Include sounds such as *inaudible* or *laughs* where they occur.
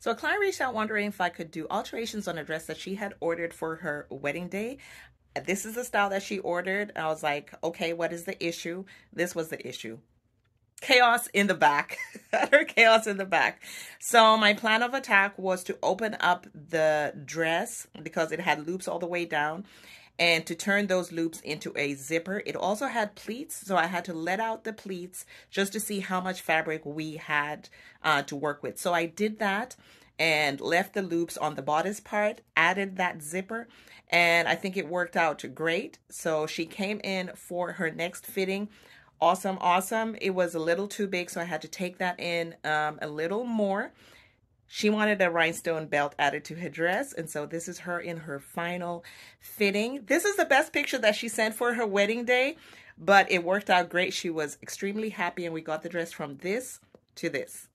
So a client reached out wondering if I could do alterations on a dress that she had ordered for her wedding day. This is the style that she ordered. I was like, okay, what is the issue? This was the issue. Chaos in the back. *laughs* Her chaos in the back. So my plan of attack was to open up the dress because it had loops all the way down and to turn those loops into a zipper. It also had pleats, so I had to let out the pleats just to see how much fabric we had uh, to work with. So I did that and left the loops on the bodice part, added that zipper, and I think it worked out great. So she came in for her next fitting. Awesome, awesome. It was a little too big, so I had to take that in um, a little more. She wanted a rhinestone belt added to her dress, and so this is her in her final fitting. This is the best picture that she sent for her wedding day, but it worked out great. She was extremely happy, and we got the dress from this to this.